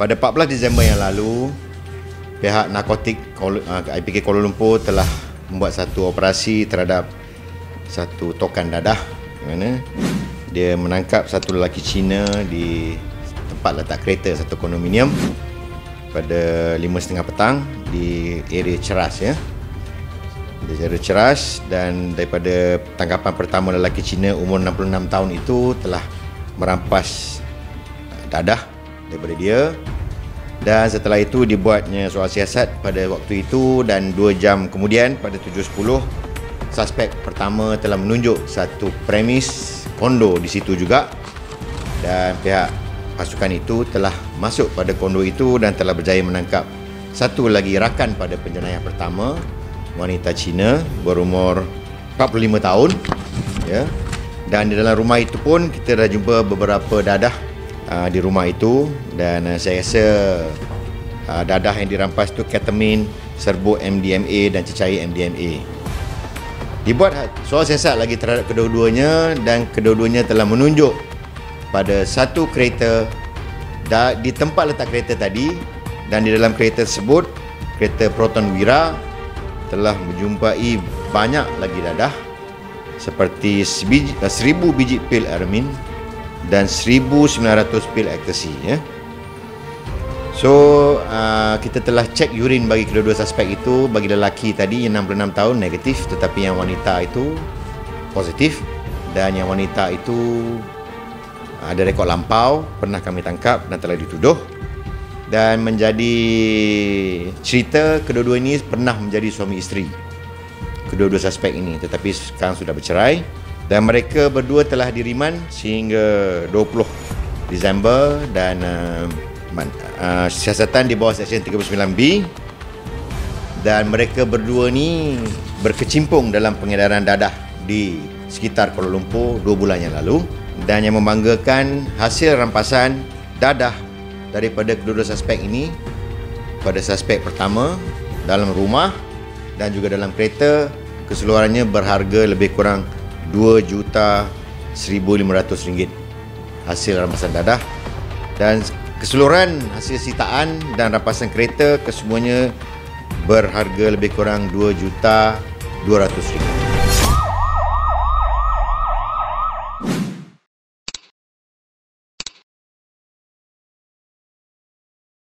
Pada 14 Disember yang lalu, pihak narkotik uh, IPK Kuala Lumpur telah membuat satu operasi terhadap satu tokan dadah. Mana? Dia menangkap satu lelaki Cina di tempat letak kereta satu kondominium pada 5.30 petang di area Ceras ya. Di area Ceras dan daripada tangkapan pertama lelaki Cina umur 66 tahun itu telah merampas dadah daripada dia dan setelah itu dibuatnya soal siasat pada waktu itu dan 2 jam kemudian pada 7.10 suspek pertama telah menunjuk satu premis kondo di situ juga. Dan pihak pasukan itu telah masuk pada kondo itu dan telah berjaya menangkap satu lagi rakan pada penjenayah pertama wanita Cina berumur 45 tahun ya. Dan di dalam rumah itu pun kita dah jumpa beberapa dadah uh, di rumah itu dan uh, saya rasa uh, dadah yang dirampas tu ketamin, serbuk MDMA dan cecair MDMA. Dibuat soal siasat lagi terhadap kedua-duanya dan kedua-duanya telah menunjuk pada satu kereta di tempat letak kereta tadi dan di dalam kereta tersebut kereta Proton Wira telah menjumpai banyak lagi dadah seperti seribu biji pil Armin dan 1900 pil ecstasy ya. So uh, kita telah cek urin bagi kedua-dua suspek itu. Bagi lelaki tadi yang 66 tahun negatif. Tetapi yang wanita itu positif. Dan yang wanita itu ada rekod lampau. Pernah kami tangkap dan telah dituduh. Dan menjadi cerita kedua-dua ini pernah menjadi suami isteri. Kedua-dua suspek ini. Tetapi sekarang sudah bercerai dan mereka berdua telah diriman sehingga 20 Disember dan uh, uh, siasatan di bawah Seksyen 39B dan mereka berdua ni berkecimpung dalam pengedaran dadah di sekitar Kuala Lumpur 2 bulan yang lalu. Dan yang membanggakan hasil rampasan dadah daripada kedua-dua suspek ini pada suspek pertama dalam rumah dan juga dalam kereta keseluruhannya berharga lebih kurang 2 juta 1500 ringgit hasil rampasan dadah dan keseluruhan hasil sitaan dan rampasan kereta kesemuanya berharga lebih kurang 2 juta 200 ringgit